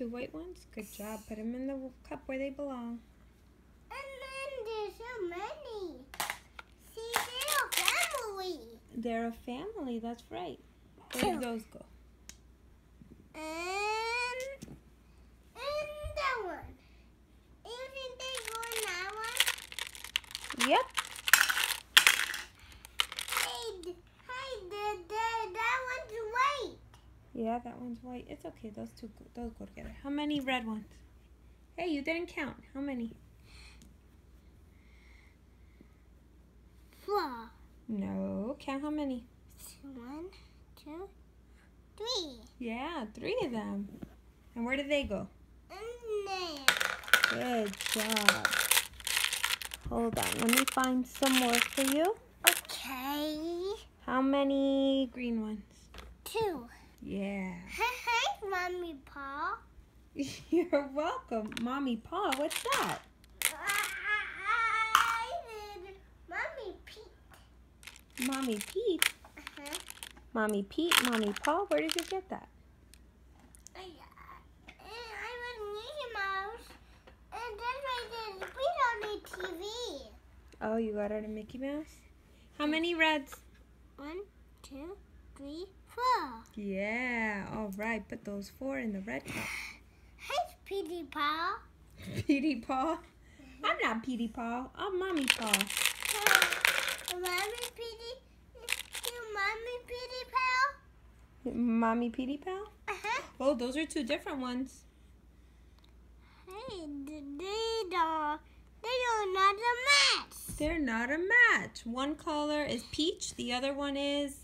two white ones? Good job. Put them in the cup where they belong. And then there's so many. See, they're a family. They're a family. That's right. Where do those go? And, and that one. Isn't they go in that one? Yep. Hey, d- hey, the, the, that one's white. Yeah, that one's white. It's okay. Those two, go, those go together. How many red ones? Hey, you didn't count. How many? Four. No. Count how many? One, two, three. Yeah, three of them. And where did they go? And there. Good job. Hold on. Let me find some more for you. Okay. How many green ones? Two. Yeah. Hey, hey, Mommy Paw. You're welcome. Mommy Paw, what's that? I did Mommy Pete. Mommy Pete. Uh-huh. Mommy Pete, Mommy Paw, where did you get that? I, I was Mickey Mouse. And then I did beat on the TV. Oh, you got it at Mickey Mouse? How many reds? One, two, three, four. Yeah, all right. Put those four in the red cup. Hey, Petey Paw. Petey Paw. I'm not Petey Paw. I'm Mommy Paw. Uh, Mommy Petey. You Mommy Petey Pal? Mommy Petey Pal? Uh-huh. Oh, those are two different ones. Hey, they don't, they are not a match. They're not a match. One color is peach, the other one is.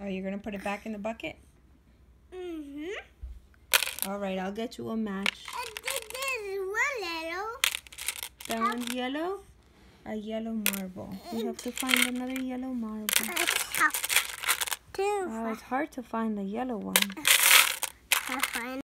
Oh, you're going to put it back in the bucket? Mm-hmm. All right, I'll get you a match. And then there's one little. That one's yellow. A yellow marble. You have to find another yellow marble. Two. Oh, it's hard to find the yellow one. I find